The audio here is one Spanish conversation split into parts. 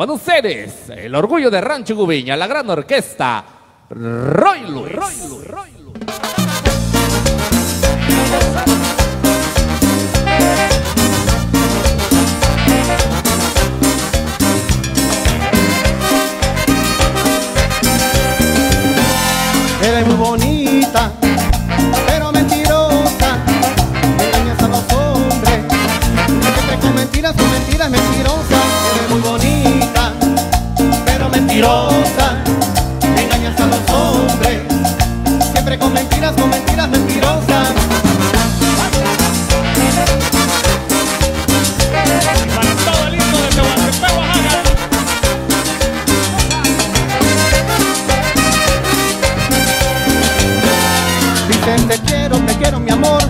Con ustedes, el orgullo de Rancho Gubiña, la gran orquesta, Roy Luis. Roy Luis. Roy Luis. Eres muy bonita, pero mentirosa. Engañas a los hombres. Siempre con mentiras, con mentiras mentirosas. Dicen te quiero, te quiero mi amor.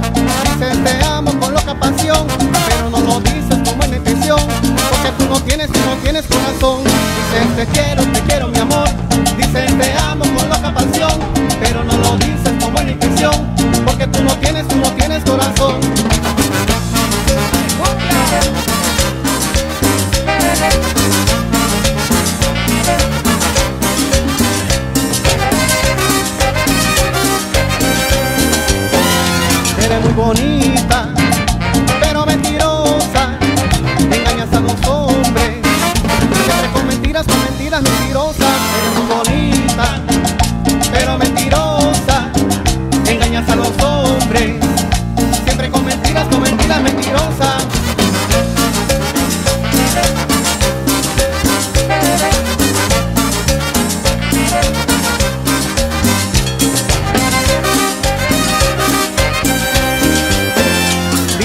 Dicen te amo con loca pasión. Pero no lo dices con buena intención. Porque tú no tienes, tú no tienes corazón. Te quiero, te quiero mi amor. Bonita, pero mentirosa. Engañas a los hombres. Siempre con mentiras, con mentiras mentirosas.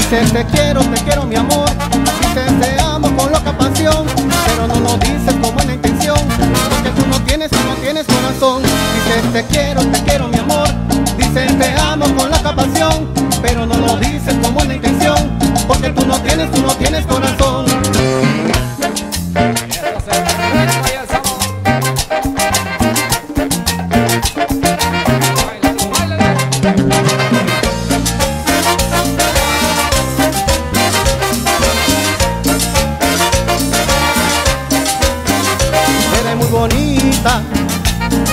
Dicen te quiero, te quiero mi amor. Dicen te amo con loca pasión.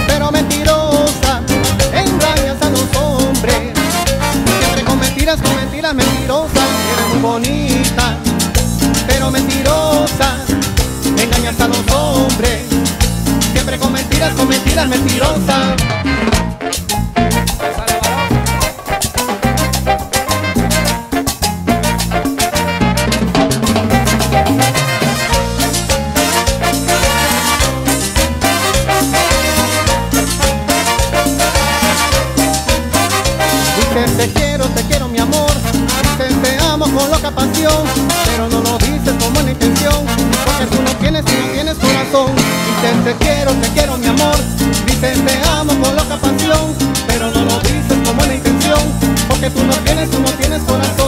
Pero mentirosa. Engañas a los hombres. Siempre con mentiras, con mentiras mentirosas. Eres muy bonita, pero mentirosa. Engañas a los hombres. Siempre con mentiras, con mentiras mentirosas. Con loca pasión Pero no lo dices con buena intención Porque tú no tienes y no tienes corazón. Dices te quiero, te quiero mi amor Dices te amo, con loca pasión Pero no lo dices con buena intención Porque tú no tienes, tú no tienes corazón